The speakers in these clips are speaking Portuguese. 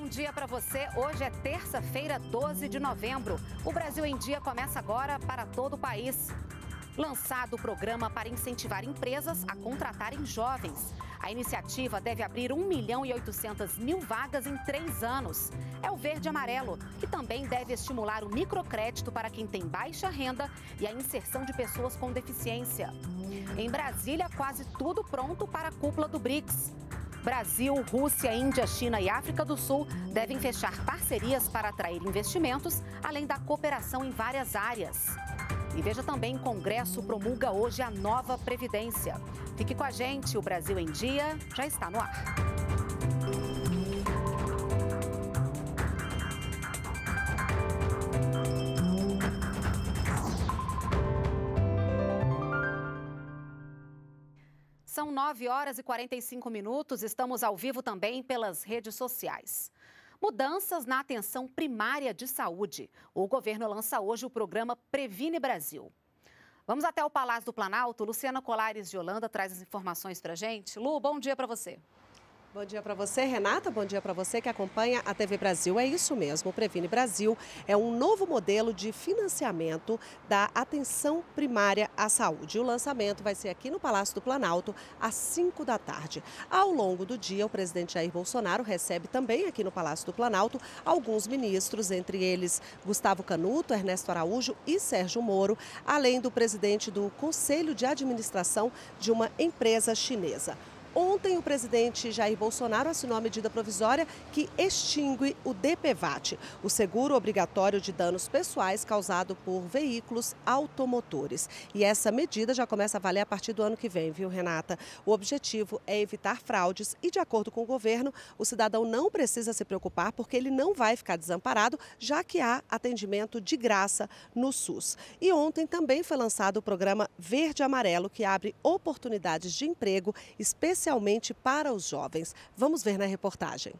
bom dia para você. Hoje é terça-feira, 12 de novembro. O Brasil em Dia começa agora para todo o país. Lançado o programa para incentivar empresas a contratarem jovens. A iniciativa deve abrir 1 milhão e 800 mil vagas em três anos. É o verde amarelo, que também deve estimular o microcrédito para quem tem baixa renda e a inserção de pessoas com deficiência. Em Brasília, quase tudo pronto para a cúpula do BRICS. Brasil, Rússia, Índia, China e África do Sul devem fechar parcerias para atrair investimentos, além da cooperação em várias áreas. E veja também, Congresso promulga hoje a nova Previdência. Fique com a gente, o Brasil em Dia já está no ar. São 9 horas e 45 minutos. Estamos ao vivo também pelas redes sociais. Mudanças na atenção primária de saúde. O governo lança hoje o programa Previne Brasil. Vamos até o Palácio do Planalto. Luciana Colares de Holanda traz as informações para gente. Lu, bom dia para você. Bom dia para você, Renata. Bom dia para você que acompanha a TV Brasil. É isso mesmo, o Previne Brasil é um novo modelo de financiamento da atenção primária à saúde. O lançamento vai ser aqui no Palácio do Planalto às 5 da tarde. Ao longo do dia, o presidente Jair Bolsonaro recebe também aqui no Palácio do Planalto alguns ministros, entre eles Gustavo Canuto, Ernesto Araújo e Sérgio Moro, além do presidente do Conselho de Administração de uma empresa chinesa. Ontem, o presidente Jair Bolsonaro assinou a medida provisória que extingue o DPVAT, o seguro obrigatório de danos pessoais causado por veículos automotores. E essa medida já começa a valer a partir do ano que vem, viu, Renata? O objetivo é evitar fraudes e, de acordo com o governo, o cidadão não precisa se preocupar porque ele não vai ficar desamparado, já que há atendimento de graça no SUS. E ontem também foi lançado o programa Verde Amarelo, que abre oportunidades de emprego especialmente especialmente para os jovens. Vamos ver na reportagem.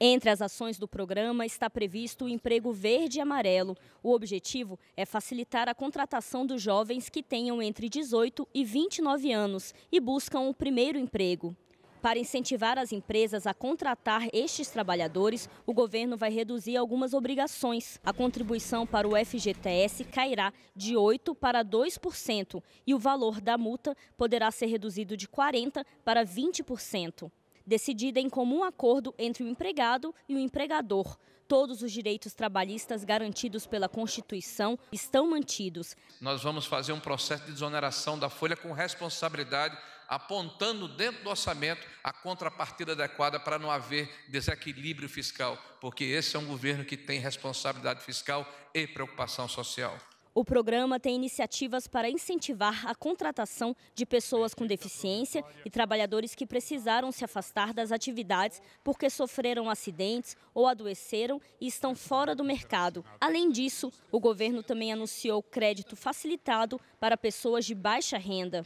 Entre as ações do programa está previsto o emprego verde e amarelo. O objetivo é facilitar a contratação dos jovens que tenham entre 18 e 29 anos e buscam o primeiro emprego. Para incentivar as empresas a contratar estes trabalhadores, o governo vai reduzir algumas obrigações. A contribuição para o FGTS cairá de 8% para 2% e o valor da multa poderá ser reduzido de 40% para 20%. Decidida em comum acordo entre o empregado e o empregador. Todos os direitos trabalhistas garantidos pela Constituição estão mantidos. Nós vamos fazer um processo de desoneração da folha com responsabilidade apontando dentro do orçamento a contrapartida adequada para não haver desequilíbrio fiscal, porque esse é um governo que tem responsabilidade fiscal e preocupação social. O programa tem iniciativas para incentivar a contratação de pessoas com deficiência e trabalhadores que precisaram se afastar das atividades porque sofreram acidentes ou adoeceram e estão fora do mercado. Além disso, o governo também anunciou crédito facilitado para pessoas de baixa renda.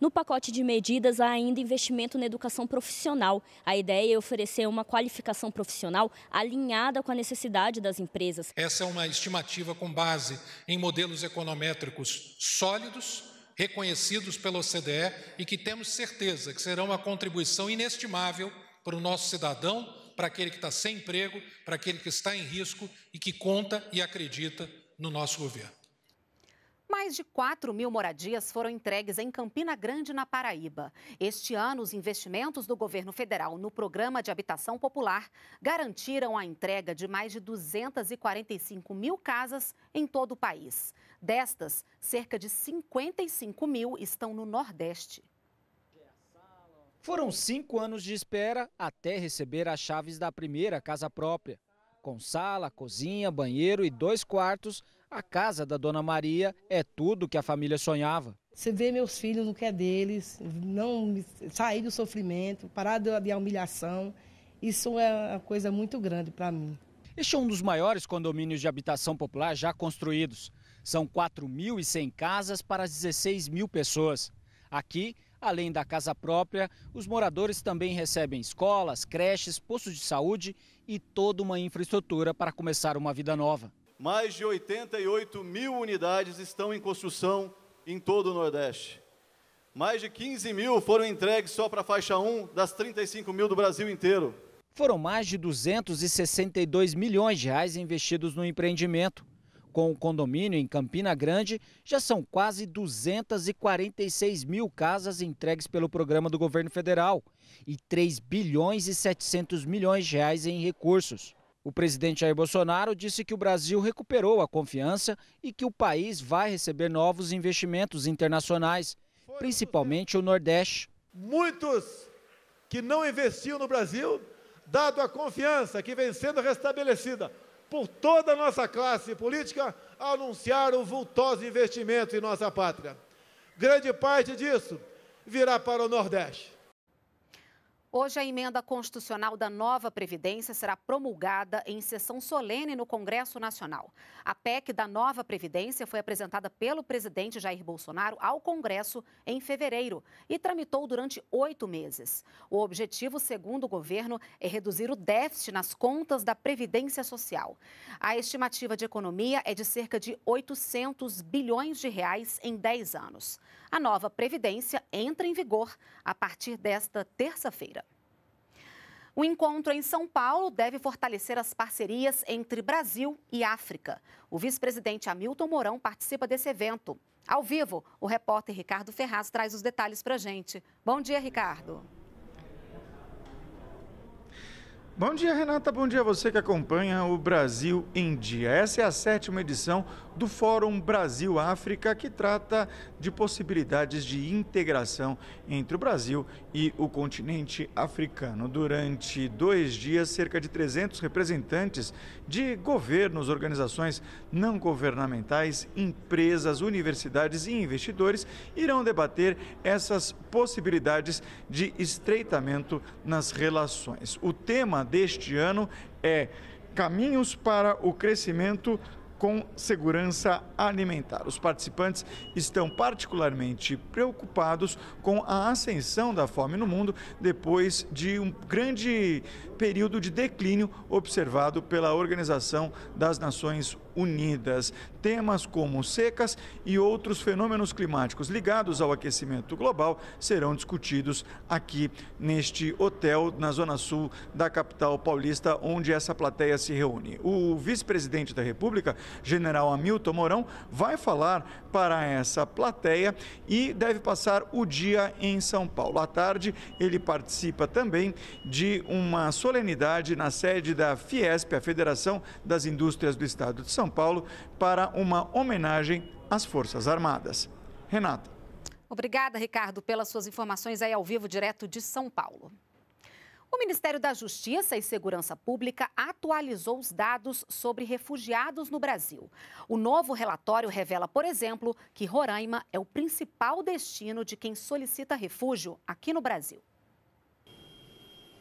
No pacote de medidas há ainda investimento na educação profissional. A ideia é oferecer uma qualificação profissional alinhada com a necessidade das empresas. Essa é uma estimativa com base em modelos econométricos sólidos, reconhecidos pela OCDE e que temos certeza que serão uma contribuição inestimável para o nosso cidadão, para aquele que está sem emprego, para aquele que está em risco e que conta e acredita no nosso governo. Mais de 4 mil moradias foram entregues em Campina Grande, na Paraíba. Este ano, os investimentos do governo federal no Programa de Habitação Popular garantiram a entrega de mais de 245 mil casas em todo o país. Destas, cerca de 55 mil estão no Nordeste. Foram cinco anos de espera até receber as chaves da primeira casa própria. Com sala, cozinha, banheiro e dois quartos, a casa da Dona Maria é tudo que a família sonhava. Você vê meus filhos no que é deles, não sair do sofrimento, parar da humilhação, isso é uma coisa muito grande para mim. Este é um dos maiores condomínios de habitação popular já construídos. São 4.100 casas para 16 mil pessoas. Aqui, além da casa própria, os moradores também recebem escolas, creches, postos de saúde e toda uma infraestrutura para começar uma vida nova mais de 88 mil unidades estão em construção em todo o Nordeste. Mais de 15 mil foram entregues só para a faixa 1 das 35 mil do Brasil inteiro. Foram mais de 262 milhões de reais investidos no empreendimento. Com o condomínio em Campina Grande, já são quase 246 mil casas entregues pelo programa do governo federal e 3 bilhões e 700 milhões de reais em recursos. O presidente Jair Bolsonaro disse que o Brasil recuperou a confiança e que o país vai receber novos investimentos internacionais, principalmente o Nordeste. Muitos que não investiam no Brasil, dado a confiança que vem sendo restabelecida por toda a nossa classe política, anunciaram vultosos investimentos em nossa pátria. Grande parte disso virá para o Nordeste. Hoje, a emenda constitucional da nova Previdência será promulgada em sessão solene no Congresso Nacional. A PEC da nova Previdência foi apresentada pelo presidente Jair Bolsonaro ao Congresso em fevereiro e tramitou durante oito meses. O objetivo, segundo o governo, é reduzir o déficit nas contas da Previdência Social. A estimativa de economia é de cerca de 800 bilhões de reais em 10 anos. A nova Previdência entra em vigor a partir desta terça-feira. O encontro em São Paulo deve fortalecer as parcerias entre Brasil e África. O vice-presidente Hamilton Mourão participa desse evento. Ao vivo, o repórter Ricardo Ferraz traz os detalhes para a gente. Bom dia, Ricardo. Bom dia, Renata. Bom dia a você que acompanha o Brasil em Dia. Essa é a sétima edição do Fórum Brasil-África, que trata de possibilidades de integração entre o Brasil e o continente africano. Durante dois dias, cerca de 300 representantes de governos, organizações não governamentais, empresas, universidades e investidores irão debater essas possibilidades de estreitamento nas relações. O tema deste ano é Caminhos para o Crescimento com segurança alimentar. Os participantes estão particularmente preocupados com a ascensão da fome no mundo depois de um grande período de declínio observado pela Organização das Nações Unidas. Temas como secas e outros fenômenos climáticos ligados ao aquecimento global serão discutidos aqui neste hotel na zona sul da capital paulista, onde essa plateia se reúne. O vice-presidente da República, general Hamilton Mourão, vai falar para essa plateia e deve passar o dia em São Paulo. À tarde, ele participa também de uma solenidade na sede da Fiesp, a Federação das Indústrias do Estado de São Paulo, para uma homenagem às Forças Armadas. Renata. Obrigada, Ricardo, pelas suas informações aí ao vivo, direto de São Paulo. O Ministério da Justiça e Segurança Pública atualizou os dados sobre refugiados no Brasil. O novo relatório revela, por exemplo, que Roraima é o principal destino de quem solicita refúgio aqui no Brasil.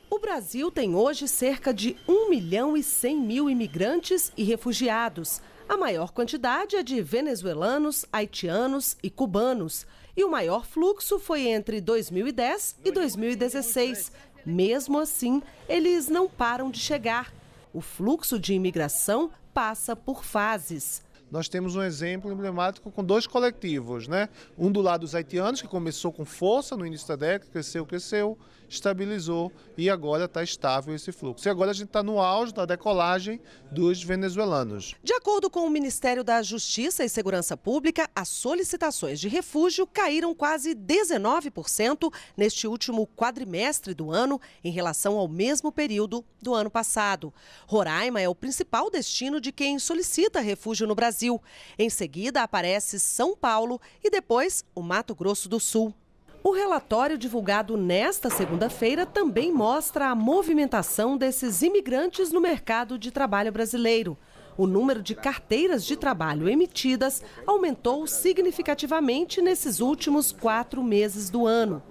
O Brasil tem hoje cerca de 1 milhão e 100 mil imigrantes e refugiados. A maior quantidade é de venezuelanos, haitianos e cubanos. E o maior fluxo foi entre 2010 e 2016. Mesmo assim, eles não param de chegar. O fluxo de imigração passa por fases nós temos um exemplo emblemático com dois coletivos, né? Um do lado dos haitianos, que começou com força no início da década, cresceu, cresceu, estabilizou e agora está estável esse fluxo. E agora a gente está no auge da decolagem dos venezuelanos. De acordo com o Ministério da Justiça e Segurança Pública, as solicitações de refúgio caíram quase 19% neste último quadrimestre do ano em relação ao mesmo período do ano passado. Roraima é o principal destino de quem solicita refúgio no Brasil. Em seguida aparece São Paulo e depois o Mato Grosso do Sul. O relatório divulgado nesta segunda-feira também mostra a movimentação desses imigrantes no mercado de trabalho brasileiro. O número de carteiras de trabalho emitidas aumentou significativamente nesses últimos quatro meses do ano.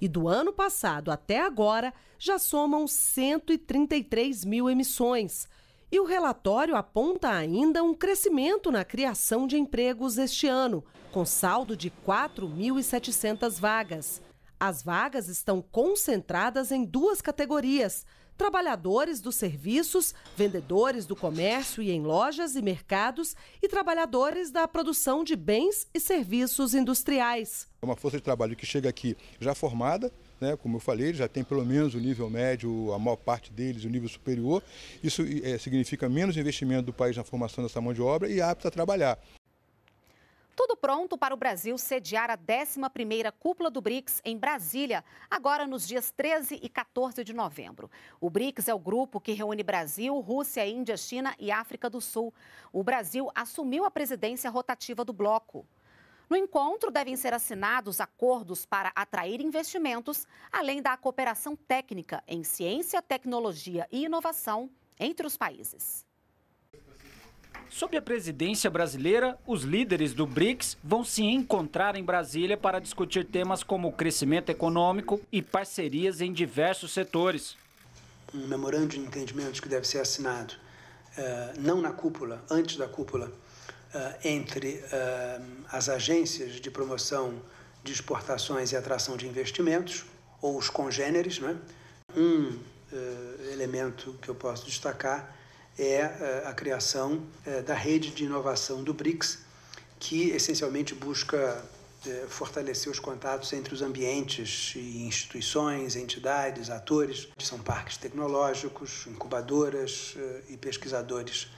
E do ano passado até agora, já somam 133 mil emissões. E o relatório aponta ainda um crescimento na criação de empregos este ano, com saldo de 4.700 vagas. As vagas estão concentradas em duas categorias: trabalhadores dos serviços, vendedores do comércio e em lojas e mercados, e trabalhadores da produção de bens e serviços industriais. É uma força de trabalho que chega aqui já formada, né? como eu falei, já tem pelo menos o nível médio, a maior parte deles o nível superior. Isso é, significa menos investimento do país na formação dessa mão de obra e apto a trabalhar. Tudo pronto para o Brasil sediar a 11ª Cúpula do BRICS em Brasília, agora nos dias 13 e 14 de novembro. O BRICS é o grupo que reúne Brasil, Rússia, Índia, China e África do Sul. O Brasil assumiu a presidência rotativa do bloco. No encontro, devem ser assinados acordos para atrair investimentos, além da cooperação técnica em ciência, tecnologia e inovação entre os países. Sob a presidência brasileira, os líderes do BRICS vão se encontrar em Brasília para discutir temas como crescimento econômico e parcerias em diversos setores. Um memorando de entendimento que deve ser assinado, uh, não na cúpula, antes da cúpula, entre uh, as agências de promoção de exportações e atração de investimentos, ou os congêneres. Né? Um elemento que eu posso destacar é eh, a criação eh, da rede de inovação do BRICS, que essencialmente busca eh, fortalecer os contatos entre os ambientes e instituições, entidades, atores. São parques tecnológicos, incubadoras e pesquisadores,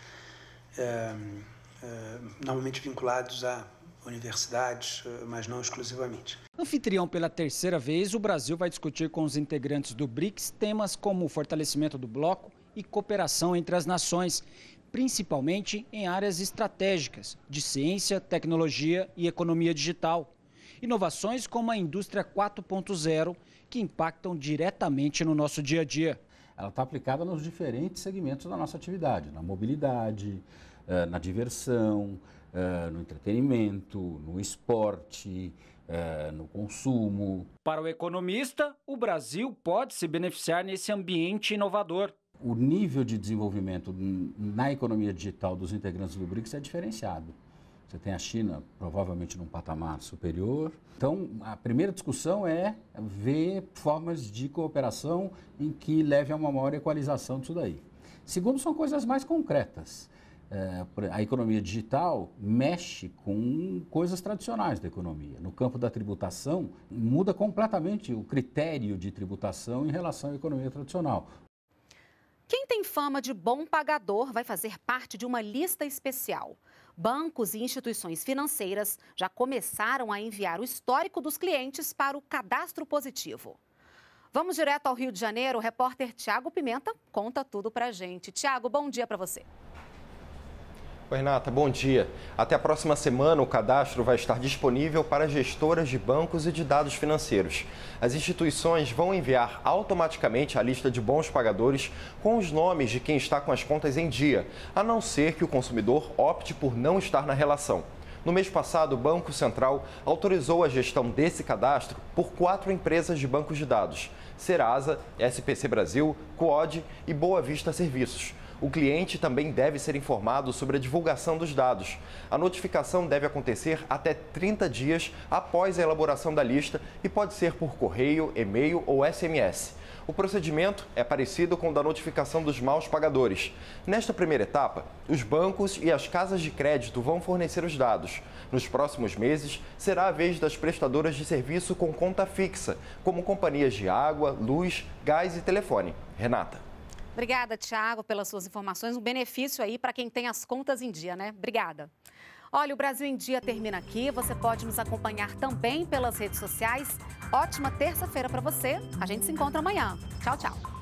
normalmente vinculados a universidades, mas não exclusivamente. Anfitrião pela terceira vez, o Brasil vai discutir com os integrantes do BRICS temas como o fortalecimento do bloco, e cooperação entre as nações, principalmente em áreas estratégicas de ciência, tecnologia e economia digital. Inovações como a indústria 4.0, que impactam diretamente no nosso dia a dia. Ela está aplicada nos diferentes segmentos da nossa atividade, na mobilidade, eh, na diversão, eh, no entretenimento, no esporte, eh, no consumo. Para o economista, o Brasil pode se beneficiar nesse ambiente inovador o nível de desenvolvimento na economia digital dos integrantes do BRICS é diferenciado. Você tem a China provavelmente num patamar superior. Então, a primeira discussão é ver formas de cooperação em que leve a uma maior equalização disso daí. Segundo, são coisas mais concretas. É, a economia digital mexe com coisas tradicionais da economia. No campo da tributação, muda completamente o critério de tributação em relação à economia tradicional. Quem tem fama de bom pagador vai fazer parte de uma lista especial. Bancos e instituições financeiras já começaram a enviar o histórico dos clientes para o cadastro positivo. Vamos direto ao Rio de Janeiro. O repórter Tiago Pimenta conta tudo para gente. Tiago, bom dia para você. Oi, Renata, bom dia. Até a próxima semana, o cadastro vai estar disponível para gestoras de bancos e de dados financeiros. As instituições vão enviar automaticamente a lista de bons pagadores com os nomes de quem está com as contas em dia, a não ser que o consumidor opte por não estar na relação. No mês passado, o Banco Central autorizou a gestão desse cadastro por quatro empresas de bancos de dados: Serasa, SPC Brasil, Cood e Boa Vista Serviços. O cliente também deve ser informado sobre a divulgação dos dados. A notificação deve acontecer até 30 dias após a elaboração da lista e pode ser por correio, e-mail ou SMS. O procedimento é parecido com o da notificação dos maus pagadores. Nesta primeira etapa, os bancos e as casas de crédito vão fornecer os dados. Nos próximos meses, será a vez das prestadoras de serviço com conta fixa, como companhias de água, luz, gás e telefone. Renata. Obrigada, Tiago, pelas suas informações. Um benefício aí para quem tem as contas em dia, né? Obrigada. Olha, o Brasil em Dia termina aqui. Você pode nos acompanhar também pelas redes sociais. Ótima terça-feira para você. A gente se encontra amanhã. Tchau, tchau.